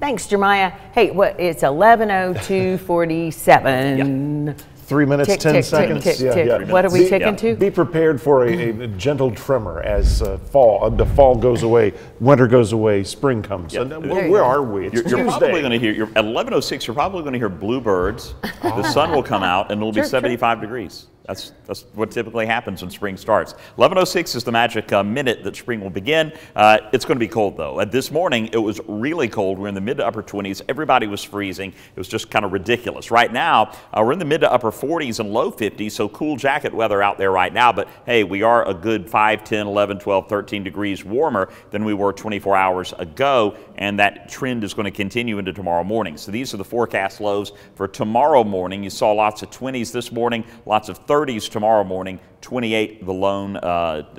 Thanks, Jeremiah. Hey, what? It's 11:02:47. Three minutes, Tick, 10 tick, tick, seconds. tick, Yeah, tick. yeah. What are we Be- ticking yeah. to? Be prepared for a, a gentle tremor as uh, fall, uh, the fall goes away, winter goes away, spring comes. And, uh, where, where are we? It's You're, you're probably going to hear, you're, at 11.06, you're probably going to hear bluebirds. The sun will come out and it'll be Sure, sure. 75 degrees. That's, that's what typically happens when spring starts. 11.06 is the magic uh, minute that spring will begin. Uh, it's going to be cold though. Uh, this morning it was really cold. We're in the mid to upper 20s. Everybody was freezing. It was just kind of ridiculous. Right now uh, we're in the mid to upper 40s and low 50s, so cool jacket weather out there right now. But hey, we are a good 5, 10, 11, 12, 13 degrees warmer than we were 24 hours ago, and that trend is going to continue into tomorrow morning. So these are the forecast lows for tomorrow morning. You saw lots of 20s this morning, lots of 30s tomorrow morning, 28 the lone uh,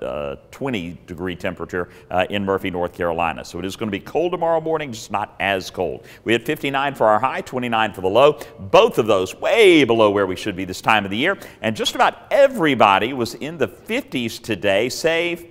uh, 20 degree temperature uh, in Murphy, North Carolina. So it is going to be cold tomorrow morning, just not as cold. We had 59 for our high, 29 for the low. Both of those way below where we should be this time of the year. And just about everybody was in the 50s today, save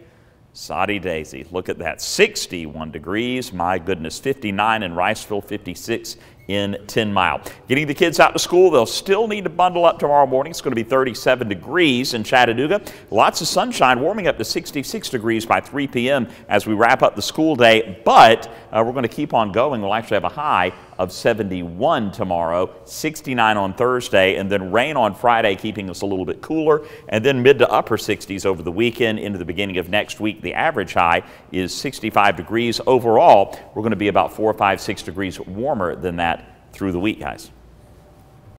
Soddy Daisy. Look at that. 61 degrees. My goodness. 59 in Riceville, 56 in 10 Mile. Getting the kids out to school, they'll still need to bundle up tomorrow morning. It's going to be 37 degrees in Chattanooga. Lots of sunshine, warming up to 66 degrees by 3 p.m. as we wrap up the school day. But uh, we're going to keep on going. We'll actually have a high of 71 tomorrow, 69 on Thursday, and then rain on Friday, keeping us a little bit cooler, and then mid to upper 60s over the weekend into the beginning of next week. The average high is 65 degrees. Overall, we're going to be about 4, or 5, 6 degrees warmer than that through the week, guys.